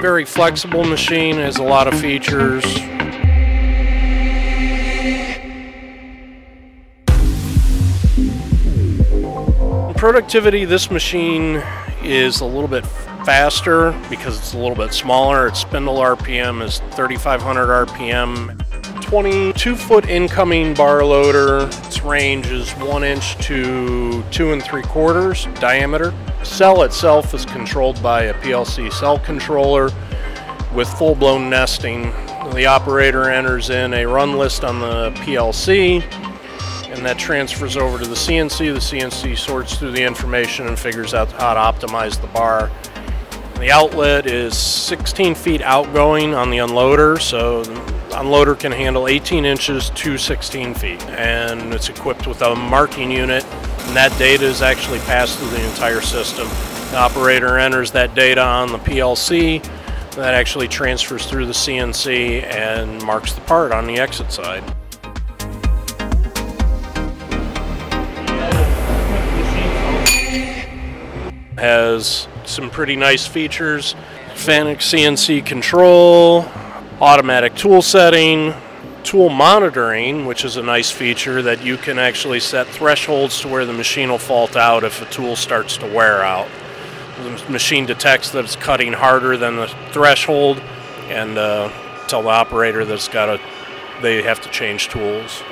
very flexible machine, has a lot of features. In productivity, this machine is a little bit faster because it's a little bit smaller. Its spindle RPM is 3,500 RPM. 22 foot incoming bar loader. Its range is one inch to two and three quarters diameter. Cell itself is controlled by a PLC cell controller with full blown nesting. The operator enters in a run list on the PLC and that transfers over to the CNC. The CNC sorts through the information and figures out how to optimize the bar. The outlet is 16 feet outgoing on the unloader, so the unloader can handle 18 inches to 16 feet, and it's equipped with a marking unit, and that data is actually passed through the entire system. The operator enters that data on the PLC, that actually transfers through the CNC and marks the part on the exit side. Has some pretty nice features. Fanuc CNC control, automatic tool setting, tool monitoring, which is a nice feature that you can actually set thresholds to where the machine will fault out if a tool starts to wear out. The machine detects that it's cutting harder than the threshold and uh, tell the operator that it's got to, they have to change tools.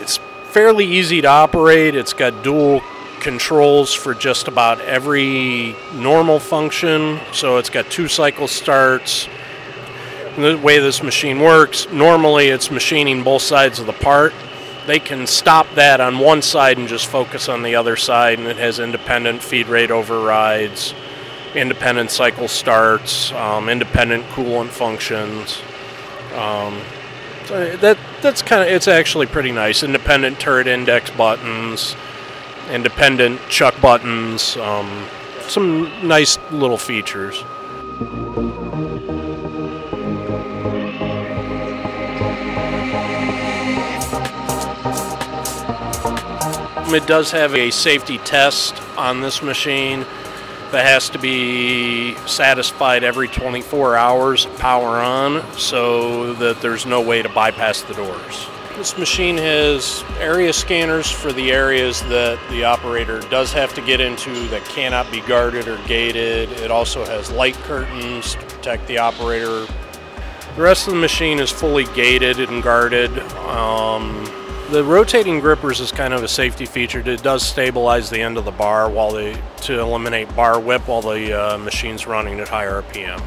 It's fairly easy to operate. It's got dual controls for just about every normal function. So it's got two cycle starts. The way this machine works, normally it's machining both sides of the part. They can stop that on one side and just focus on the other side, and it has independent feed rate overrides, independent cycle starts, um, independent coolant functions. Um, so that that's kind of it's actually pretty nice. Independent turret index buttons independent chuck buttons, um, some nice little features. It does have a safety test on this machine that has to be satisfied every 24 hours, power on, so that there's no way to bypass the doors. This machine has area scanners for the areas that the operator does have to get into that cannot be guarded or gated. It also has light curtains to protect the operator. The rest of the machine is fully gated and guarded. Um, the rotating grippers is kind of a safety feature. It does stabilize the end of the bar while they to eliminate bar whip while the uh, machine's running at high RPM.